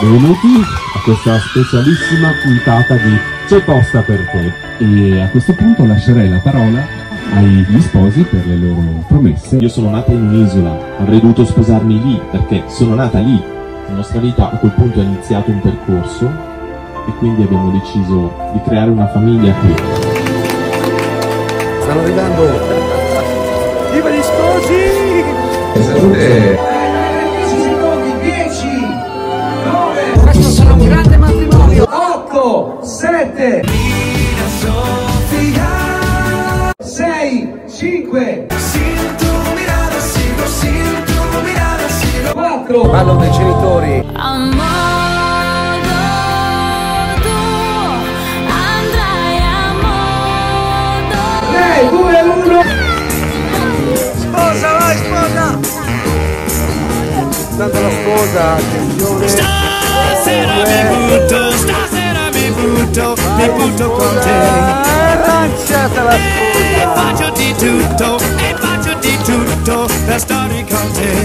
Benvenuti a questa specialissima puntata di C'è posta per te. E a questo punto lascerei la parola agli sposi per le loro promesse. Io sono nata in un'isola, avrei dovuto sposarmi lì perché sono nata lì. La nostra vita a quel punto è iniziato un percorso e quindi abbiamo deciso di creare una famiglia qui. Stanno arrivando. Viva gli sposi! Salute! 7, 6, 5, 4, Vanno dei genitori. A modo tuo andrai a modo 3, 2, 1. Sposa, vai, sposa! Tanto la sposa, attenzione. Butto, mi butto con te. Lanciata la E sposa! faccio di tutto, e faccio di tutto per stare con te.